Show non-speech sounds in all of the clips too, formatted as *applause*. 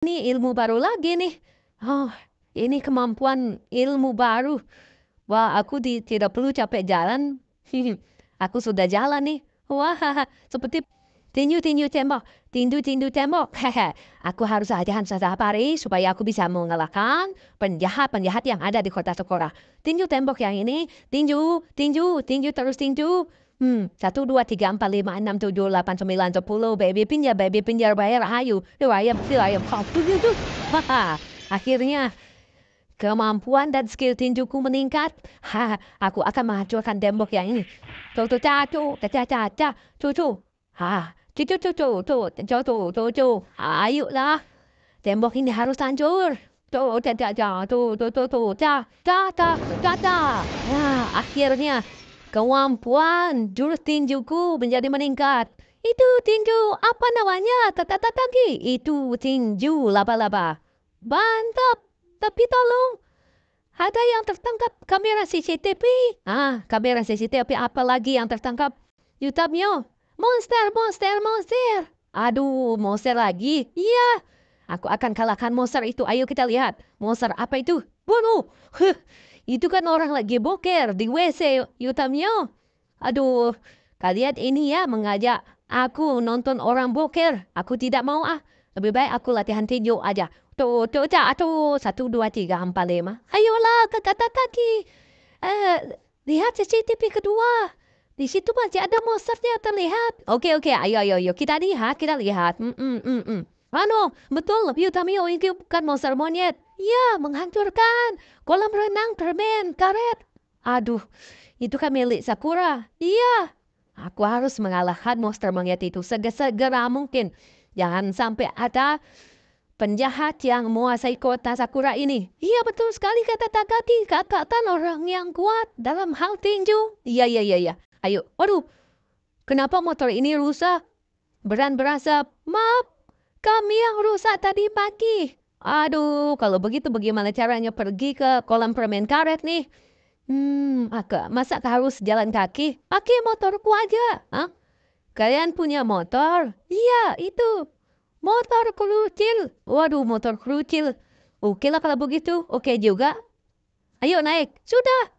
Ini ilmu baru lagi nih. Oh, ini kemampuan ilmu baru. Wah, aku di, tidak perlu capek jalan. *laughs* aku sudah jalan nih. Wah, seperti tinju-tinju tembok. Tinju-tinju tembok. *laughs* aku harus latihan setiap hari supaya aku bisa mengalahkan penjahat-penjahat yang ada di kota Sekolah. Tinju tembok yang ini. Tinju, tinju, tinju terus tinju. Hmm, 1, 2, 3, 4, 5, 6, 7, 8, 9, 10, baby pinjar, ya, baby pinjar, ya, bayar, ayo, riwayat, riwayat, haha, akhirnya kemampuan dan skill tinjuku meningkat, ha, aku akan menghancurkan tembok yang ini. Cucu cacu, caca caca, tuh. ha, cucu cucu, cucu, cucu, cucu, ayolah, tembok ini harus hancur. Tuh, caca caca, tuh, tuh, tuh, tuh, ca, ca, ca, ca, akhirnya Kemampuan jurus tinjuku menjadi meningkat. Itu tinju apa namanya? Tata-tata Itu tinju laba-laba. Mantap. Tapi tolong. Ada yang tertangkap kamera CCTV. Ah, kamera CCTV apa lagi yang tertangkap? YouTube-nya. Monster, monster, monster. Aduh, monster lagi. Iya. Aku akan kalahkan monster itu. Ayo kita lihat. Monster apa itu? Bunuh. Huh. Itu kan orang lagi boker di WC Yutamyo. Aduh, kalian ini ya mengajak aku nonton orang boker. Aku tidak mau ah. Lebih baik aku latihan tinju aja. Tuh, tuh, tuh, tuh. Satu, dua, tiga, empat, lima. Ayolah ke kata kaki. Eh, lihat CCTV kedua. Di situ masih ada monsternya terlihat. Oke, oke. Ayo, ayo, ayo. Kita lihat, kita lihat. Mm, mm, mm, mm. Ano, betul. Yutamio ini bukan monster monyet. Ya, menghancurkan kolam renang permen karet. Aduh, itu kan milik Sakura. Iya, aku harus mengalahkan monster monyet itu segera mungkin. Jangan sampai ada penjahat yang menguasai kota Sakura ini. Iya betul sekali kata Takati, kakatan orang yang kuat dalam hal tinju. Iya, iya, iya, iya. Ayo, waduh, kenapa motor ini rusak? Beran berasa, maaf, kami yang rusak tadi pagi. Aduh, kalau begitu bagaimana caranya pergi ke kolam permen karet nih? Hmm, agak masa harus jalan kaki? Pakai motorku aja. Hah? Kalian punya motor? Iya, itu. Motor kerucil. Waduh, motor kerucil. Oke lah kalau begitu. Oke juga. Ayo naik. Sudah.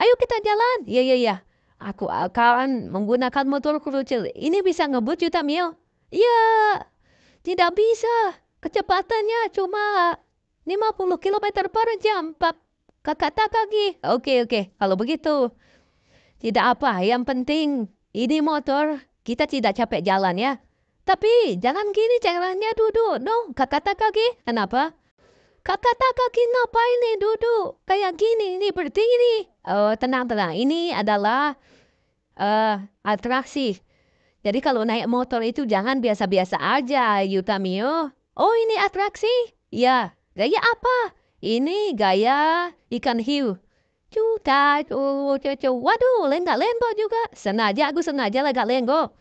Ayo kita jalan. Iya, iya, iya. Aku akan menggunakan motor kerucil. Ini bisa ngebut juta mil? Iya. Tidak bisa. Kecepatannya cuma 50 km per jam, Pak. Kakak tak kaki. Oke, oke. Kalau begitu. Tidak apa, yang penting ini motor kita tidak capek jalan ya. Tapi jangan gini caranya duduk. No, kakak kaki. Kenapa? Kakak tak kaki ngapain nih duduk? Kayak gini, ini berdiri. Oh, tenang, tenang. Ini adalah uh, atraksi. Jadi kalau naik motor itu jangan biasa-biasa aja, Yutamio. Oh ini atraksi? Ya, gaya apa? Ini gaya ikan hiu. Cuta, waduh, lenggak lenggo juga. Sengaja aku sengaja lenggak lenggo.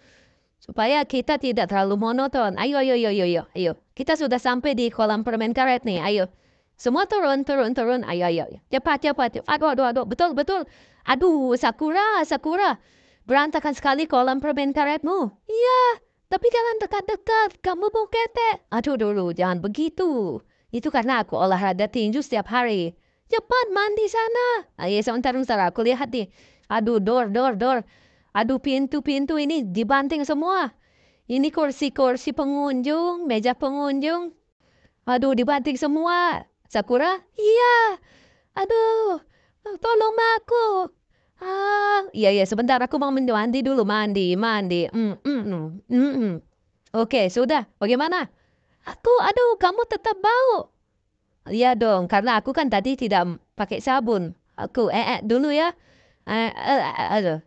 Supaya kita tidak terlalu monoton. Ayo, ayo, ayo, ayo, ayo. Kita sudah sampai di kolam permen karet nih, ayo. Semua turun, turun, turun. Ayo, ayo, ayo. Cepat, cepat. Aduh, aduh, aduh. Betul, betul. Aduh, Sakura, Sakura. Berantakan sekali kolam permen karetmu. Iya. Tapi jangan dekat-dekat, kamu mau ketek. Aduh dulu, jangan begitu. Itu karena aku olahraga tinju setiap hari. Cepat mandi sana. Ayo sebentar, sebentar, aku lihat nih. Aduh, dor, dor, dor. Aduh, pintu-pintu ini dibanting semua. Ini kursi-kursi pengunjung, meja pengunjung. Aduh, dibanting semua. Sakura? Iya. Aduh, tolong aku. Iya iya sebentar aku mau mandi dulu, mandi, mandi. Mm, mm, mm, mm, mm. Oke, sudah. Bagaimana? Aku, aduh, kamu tetap bau. Iya dong, karena aku kan tadi tidak pakai sabun. Aku eh, eh dulu ya. Eh, eh, eh, aduh.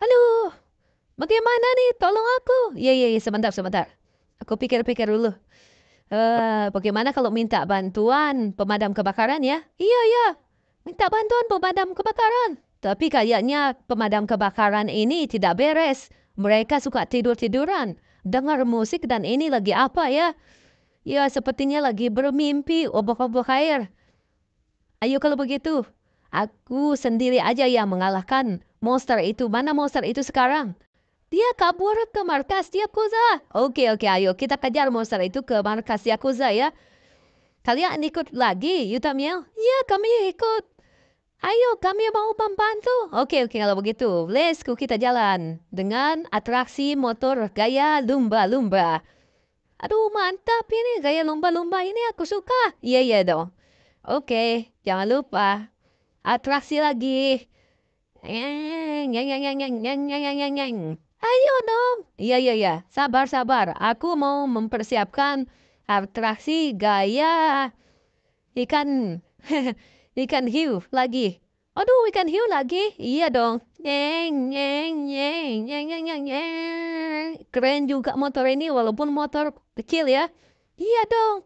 Aduh. Bagaimana nih? Tolong aku. Iya, iya, iya, sebentar, sebentar. Aku pikir-pikir dulu. Uh, bagaimana kalau minta bantuan pemadam kebakaran ya? Iya, iya. Minta bantuan pemadam kebakaran. Tapi kayaknya pemadam kebakaran ini tidak beres. Mereka suka tidur-tiduran. Dengar musik dan ini lagi apa ya? Ya sepertinya lagi bermimpi obok-obok air. Ayo kalau begitu. Aku sendiri aja yang mengalahkan monster itu. Mana monster itu sekarang? Dia kabur ke markas Yakuza. Oke, oke, ayo kita kejar monster itu ke markas Yakuza ya. Kalian ikut lagi, Yutamil? Ya, kami ikut. Ayo, kami mau membantu. Oke, oke, kalau begitu. Let's go kita jalan. Dengan atraksi motor gaya lumba-lumba. Aduh, mantap ini. Gaya lumba-lumba ini aku suka. Iya, iya dong. Oke, jangan lupa. Atraksi lagi. Ayo dong. Iya, iya, iya. Sabar, sabar. Aku mau mempersiapkan atraksi gaya ikan *laughs* ikan hiu lagi. Aduh, ikan hiu lagi. Iya dong. Nyeng, nyeng, nyeng, nyeng, nyeng, nyeng, nyeng. Keren juga motor ini walaupun motor kecil ya. Iya dong.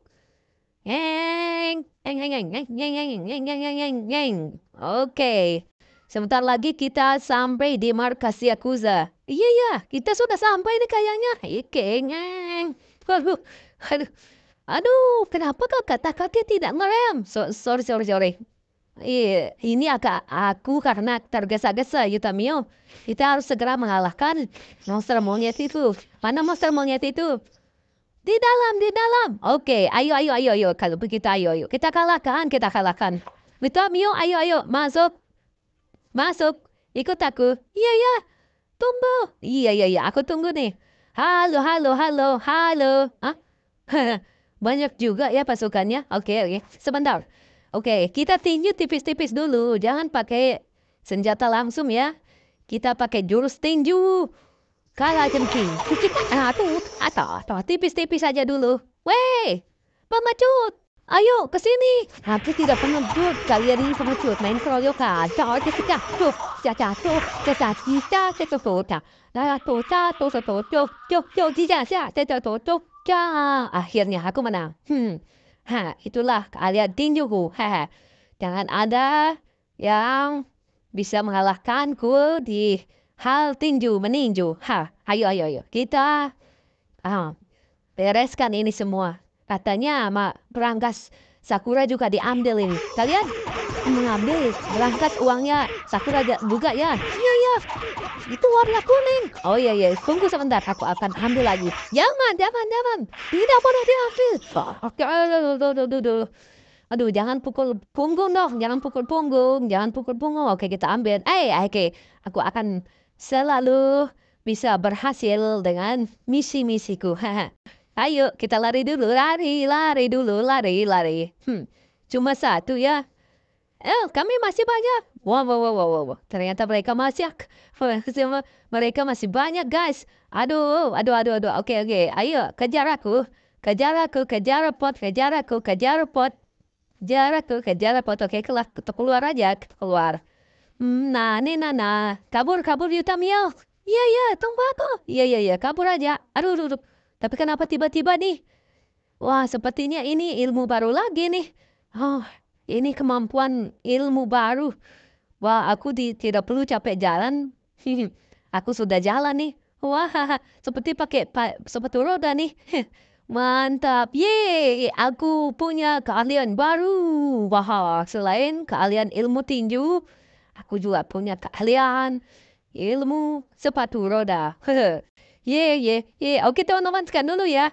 Nyeng, nyeng, nyeng, nyeng, nyeng, nyeng, nyeng, nyeng, nyeng, nyeng, nyeng. Oke. Sebentar lagi kita sampai di markas Yakuza. Iya ya, kita sudah sampai nih kayaknya. Ike, ngeng. Aduh, aduh, aduh, kenapa kau kata-kata tidak ngerem? So, sorry, sorry, sorry. Iya, ini agak aku karena tergesa-gesa, Yutamio. Kita harus segera mengalahkan monster monyet itu. Mana monster monyet itu? Di dalam, di dalam. Oke, ayo, ayo, ayo, ayo. Kalau begitu, ayo, ayo. Kita kalahkan, kita kalahkan. Yutamio, ayo, ayo, masuk. Masuk. Ikut aku. Iya, iya. Tunggu. Iya, iya, iya. Aku tunggu nih. Halo, halo, halo, halo. Hah? *laughs* Banyak juga ya pasukannya. Oke, oke. Sebentar. Oke, kita tinju tipis-tipis dulu. Jangan pakai senjata langsung ya. Kita pakai jurus tinju. Kalah jengking. Atau, atau tipis-tipis saja dulu. Weh, pemacut. Ayo, ke sini. Aku tidak pengecut. Kalian ini pengecut. Main kroyoka. Cor, cekika, cuk, caca, cuk, caca, cica, ceca, tota. Lala, tota, tota, tota, cuk, cuk, cuk, cica, cia, ceca, tota, Akhirnya aku menang. Hmm. Ha, itulah kalian tinjuku. Ha, jangan ada yang bisa mengalahkanku di hal tinju meninju. Ha, ayo, ayo, ayo. Kita ah, bereskan ini semua. Katanya sama berangkas Sakura juga diambil ini. Kalian mengambil berangkat uangnya Sakura juga ya? Iya, iya. Itu warna kuning. Oh iya, iya. Tunggu sebentar. Aku akan ambil lagi. Jangan, jangan, jangan. Tidak boleh diambil. Oke, aduh, aduh, jangan pukul punggung dong. Jangan pukul punggung. Jangan pukul punggung. Oke, kita ambil. Eh, oke. Aku akan selalu bisa berhasil dengan misi-misiku. *laughs* Ayo, kita lari dulu, lari, lari dulu, lari, lari. Hmm, cuma satu ya. Eh, kami masih banyak. Wow, wow, wow, wow, wow. Ternyata mereka masih, *laughs* mereka masih banyak, guys. Aduh, aduh, aduh, aduh. Oke, oke. Ayo, kejar aku. Kejar aku, kejar pot, kejar aku, kejar pot. Kejar aku, kejar pot. Oke, keluar, keluar aja, keluar. Hmm, nah, nih, nah, nah. Kabur, kabur, Yutamio. Iya, iya, tunggu aku. Iya, iya, iya, kabur aja. Aduh, aduh, aduh. Tapi kenapa tiba-tiba nih? Wah, sepertinya ini ilmu baru lagi nih. Oh, ini kemampuan ilmu baru. Wah, aku di, tidak perlu capek jalan. *laughs* aku sudah jalan nih. Wah, *laughs* seperti pakai pa, sepatu roda nih. *laughs* Mantap. Yeay, aku punya keahlian baru. Wah, selain keahlian ilmu tinju, aku juga punya keahlian ilmu sepatu roda. 예, 예, 예, 어깨 떠넘어가는 거 야.